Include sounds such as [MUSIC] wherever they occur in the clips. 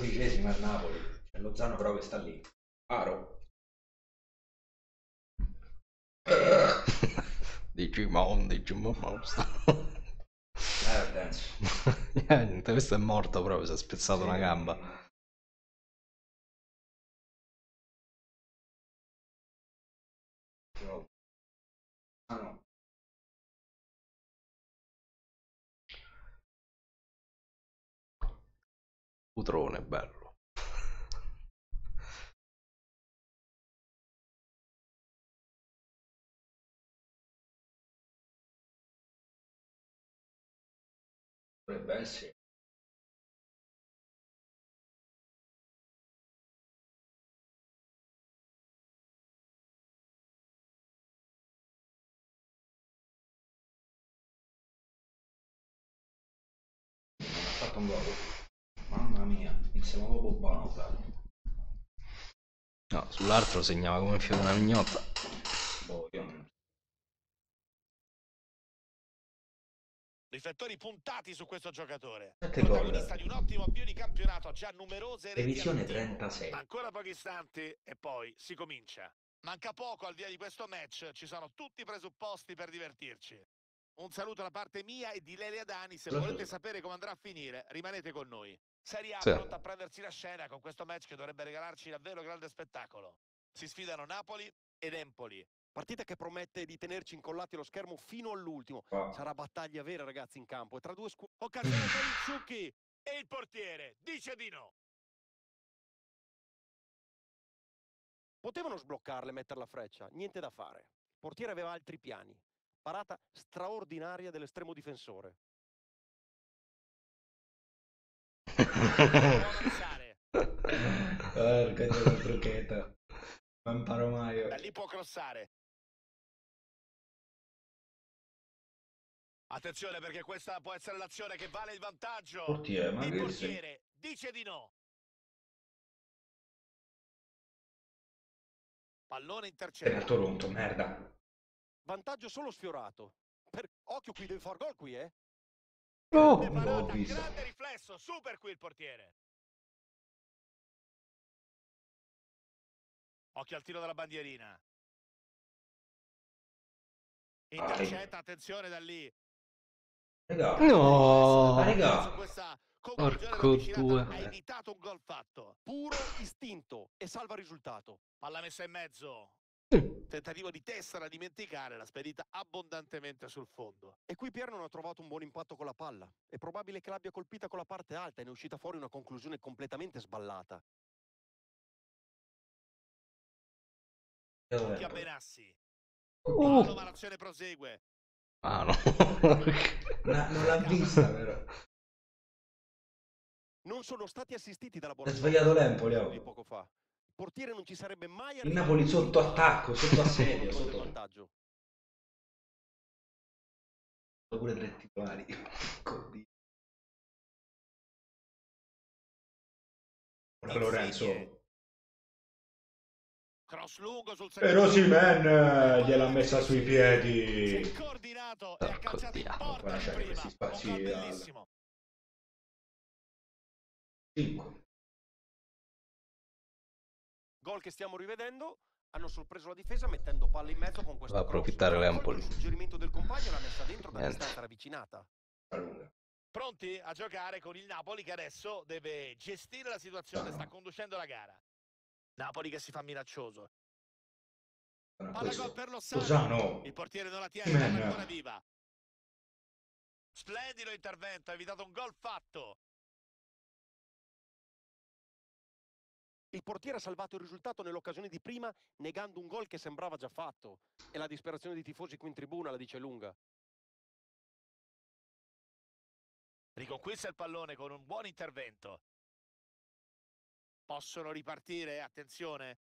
dodicesima al Napoli. C'è Lozano però che sta lì. Aro. [LAUGHS] Digimon, Digimon Monster. [LAUGHS] Eh, penso. [LAUGHS] Niente, questo è morto proprio, si è spezzato una gamba. Putrone, bello. Dovrebbe essere. Fatto un gol. Secondo buono bello. No, sull'altro segnava come fiore una mignotta. Boh, io non... Riflettori puntati su questo giocatore. Sette Protagonista gol. di un ottimo avvio di campionato, ha già numerose Revisione all'attivo. 36. Ancora pochi istanti e poi si comincia. Manca poco al via di questo match, ci sono tutti i presupposti per divertirci. Un saluto da parte mia e di Lelia Dani, se volete sapere come andrà a finire, rimanete con noi. Serie A Sì. pronta a prendersi la scena con questo match che dovrebbe regalarci davvero grande spettacolo. Si sfidano Napoli ed Empoli. Partita che promette di tenerci incollati allo schermo fino all'ultimo. Qua. Sarà battaglia vera, ragazzi, in campo. E tra due squadre. Occasione per il Ciucchi e il portiere dice di no. Potevano sbloccarle e mettere la freccia, niente da fare. Il portiere aveva altri piani. Parata straordinaria dell'estremo difensore. Porca dio, trucchetto. Non imparo mai. Da lì può crossare. Attenzione perché questa può essere l'azione che vale il vantaggio. Portiere, ma il che sei? portiere dice di no. Pallone intercettato. Toronto, merda. Vantaggio solo sfiorato. Per... Occhio qui, devi far gol qui, eh? Oh, parata, visto. grande riflesso, super qui il portiere. Occhio al tiro della bandierina. Intercetta, attenzione da lì. No! Ma raga. Porco due. Ha evitato un gol fatto. Puro istinto e salva il risultato. Palla messa in mezzo. Tentativo di testa da dimenticare, la spedita abbondantemente sul fondo. E qui Pier non ha trovato un buon impatto con la palla. È probabile che l'abbia colpita con la parte alta e ne è uscita fuori una conclusione completamente sballata. Occhio a Benassi. Uh, Palo, ma l'azione prosegue. ah no. [LAUGHS] Ma non l'ha vista, però. Non sono stati assistiti dalla buona Ha sbagliato l'Empoli, oh. di poco fa. Il portiere non ci sarebbe mai Il. Napoli sotto attacco, sotto [LAUGHS] assedio, sotto... vantaggio. Pure tre titolari. [LAUGHS] Lorenzo. Cross lungo sul E secondo. Rosimen Palla gliel'ha messa sui Si piedi. è coordinato e ha calciato in porta c'è prima. questi Un spazi gol che stiamo rivedendo. Hanno sorpreso la difesa mettendo palla in mezzo con questo Va a approfittare l'Empoli. Il suggerimento del compagno e l'ha messa dentro da distanza ravvicinata. Pronti a giocare con il Napoli che adesso deve gestire la situazione, sta conducendo la gara. Napoli che si fa minaccioso. Palla gol per Lozano. Lozano. Il portiere non la tiene, ancora viva. Splendido intervento, ha evitato un gol fatto. Il portiere ha salvato il risultato nell'occasione di prima, negando un gol che sembrava già fatto. E la disperazione dei tifosi qui in tribuna la dice lunga. Riconquista il pallone con un buon intervento. Possono ripartire, attenzione.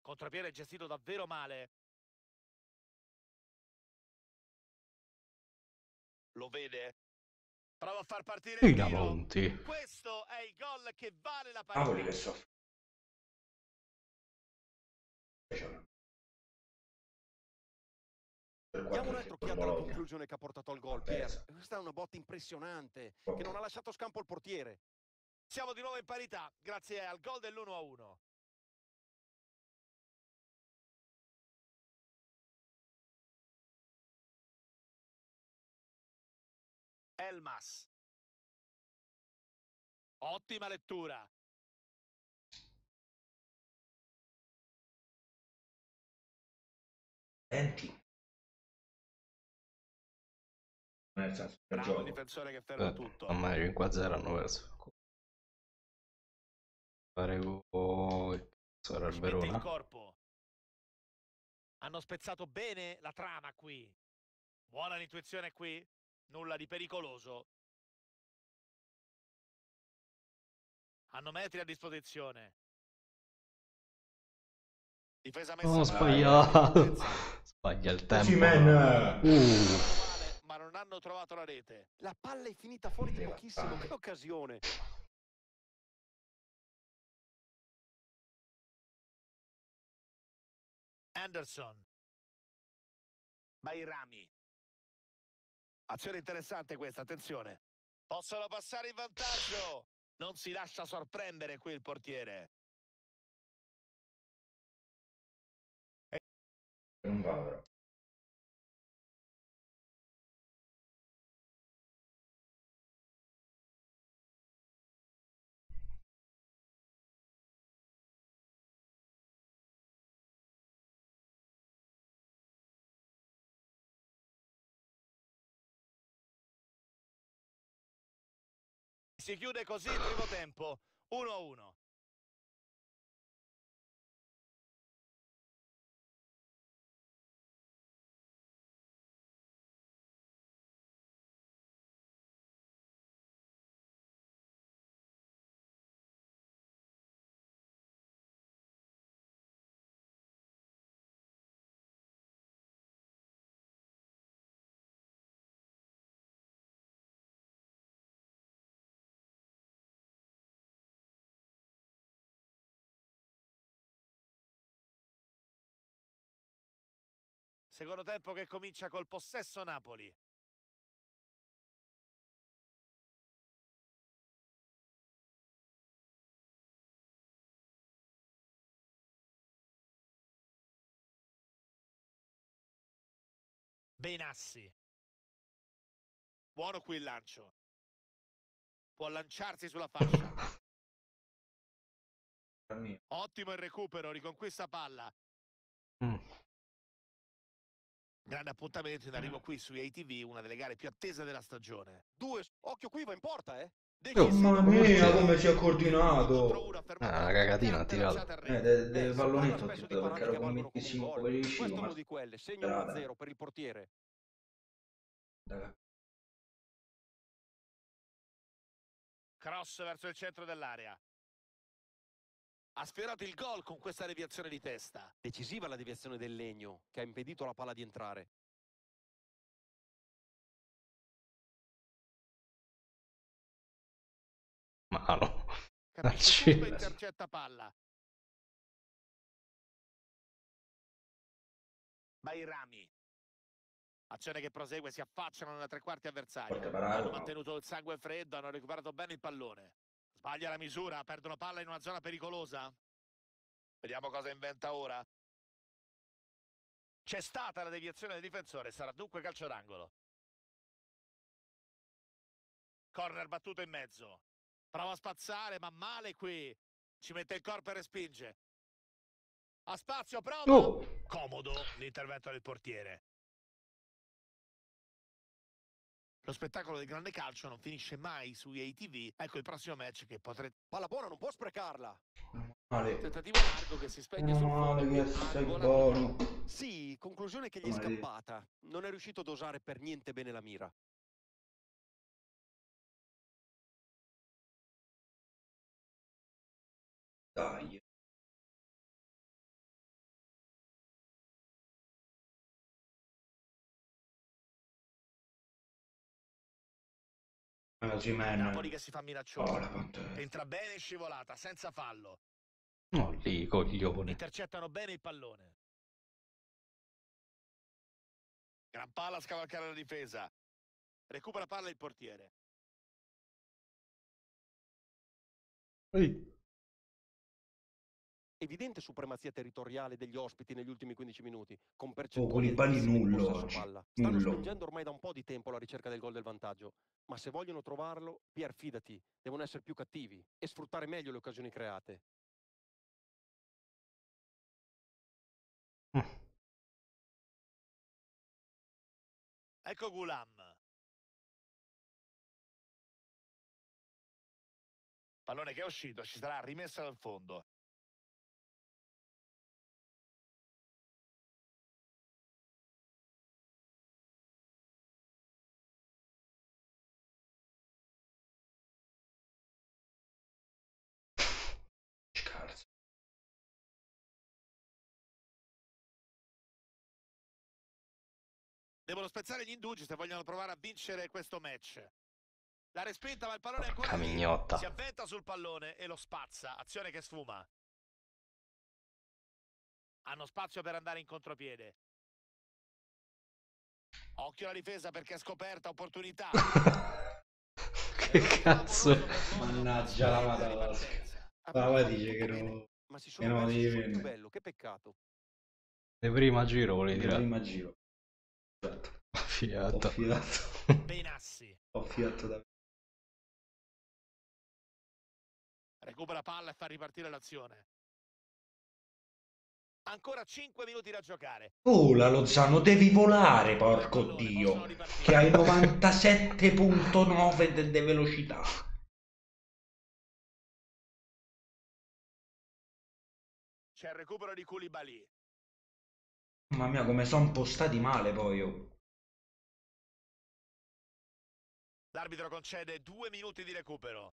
Contropiede gestito davvero male. Lo vede. Prova a far partire il. Questo è il gol che vale la partita. Diamo un'altra sì, occhiata alla conclusione che ha portato al gol. Pier. Questa è una botta impressionante Ok. che non ha lasciato scampo al portiere. Siamo di nuovo in parità grazie al gol dell'1-1. Elmas. Ottima lettura. Senti. Nel senso, per Bravo il gioco. difensore che ferma Eh, tutto. Ormai 5-0 hanno perso. Pare con... che cazzo era il il Verona? corpo. Hanno spezzato bene la trama qui. Buona l'intuizione qui. Nulla di pericoloso. Hanno metri a disposizione. Difesa messa No, male. sbagliato. Sbaglia il tempo. Osimhen. Uh, ma non hanno trovato la rete. La palla è finita fuori di pochissimo, che occasione. Anderson. Bairami. Azione interessante questa, attenzione. Possono passare in vantaggio. Non si lascia sorprendere qui il portiere. Non va però. Si chiude così il primo tempo. 1-1. Secondo tempo che comincia col possesso Napoli. Benassi. Buono qui il lancio. Può lanciarsi sulla fascia. Ottimo il recupero, riconquista palla. mm. Grande appuntamento in arrivo qui su ATV, una delle gare più attese della stagione. Due, occhio qui, va in porta, eh. Oh, Mamma mia, come si è coordinato. ha Ah, una la cagatina ha tirato. Eh, del, Eh, si pallonetto tipo, di perché ero che convintissimo Questo è ma uno di quelle, segno strada. 1-0 per il portiere. Raga, Cross verso il centro dell'area. Ha sfiorato il gol con questa deviazione di testa. Decisiva la deviazione del legno, che ha impedito alla palla di entrare. E Accidenti. intercetta palla. Bairami. Azione che prosegue, si affacciano nella tre quarti avversaria. Parata, Hanno no. mantenuto il sangue freddo, hanno recuperato bene il pallone. Sbaglia la misura, perdono palla in una zona pericolosa. Vediamo cosa inventa ora. C'è stata la deviazione del difensore, sarà dunque calcio d'angolo. Corner battuto in mezzo. Prova a spazzare, ma male qui. Ci mette il corpo e respinge. Ha spazio, prova. Oh, Comodo l'intervento del portiere. Lo spettacolo del grande calcio non finisce mai su ATV. Ecco il prossimo match che potrete... Palla buona, non può sprecarla. male. Tentativo largo che si spegne sul male fondo. che sei buono. Sì, conclusione che gli è Male. scappata. Non è riuscito a dosare per niente bene la mira. Dai. Napoli Osimhen. che si fa Oh, minaccioso. la pantera. Entra bene in scivolata, senza fallo. no, lì, coglione. Intercettano bene il pallone. Gran palla a scavalcare la difesa. Recupera palla il portiere. Ehi. Evidente supremazia territoriale degli ospiti negli ultimi 15 minuti, con Oh, percentuali altissime di nullo possesso oggi. palla. Stanno Nullo. spingendo ormai da un po' di tempo alla ricerca del gol del vantaggio, ma se vogliono trovarlo, Pier fidati, devono essere più cattivi e sfruttare meglio le occasioni create. Ecco Gulam. Pallone che è uscito, ci sarà rimessa dal fondo. Devono spezzare gli indugi se vogliono provare a vincere questo match. La respinta, ma il pallone è ancora Porca lì. mignotta. Si avventa sul pallone e lo spazza. Azione che sfuma. Hanno spazio per andare in contropiede. Occhio alla difesa perché è scoperta opportunità. [LAUGHS] che cazzo. Mannaggia la madosca. Brava dice che non... Ma si che sono non più vendere. bello, che peccato. Di prima giro volevi Il dire. prima giro. Ho Fiato. fidato. Benassi. Ho fidato da... Recupera palla e fa ripartire l'azione. Ancora 5 minuti da giocare. Oh, la Lozano, devi volare, porco dio. Che hai 97.9 de, de velocità. C'è il recupero di Koulibaly. Mamma mia, come sono postati male poi. oh. L'arbitro concede due minuti di recupero.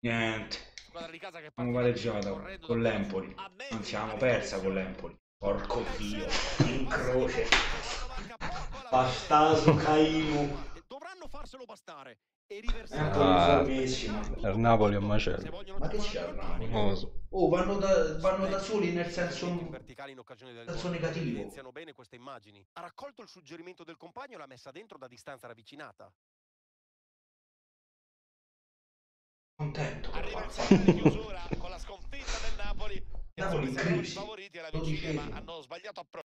Niente. Abbiamo correndo con l'Empoli. Non siamo persa con l'Empoli. Porco dio. [LAUGHS] In croce. Bastaso Caimu. Dovranno farselo bastare e ancora Ah, informissimo. il Napoli un macello. Ma che c'è al Napoli? Oh, vanno da, vanno da soli nel senso... in verticale in occasione del senso negativo. Evidenziano bene queste immagini. Ha raccolto il suggerimento del compagno e l'ha messa dentro da distanza ravvicinata. Contento. Arriva il papà. segno di chiusura con la sconfitta del Napoli. Napoli in crisi. favoriti alla Lo dicevo. hanno sbagliato approccio.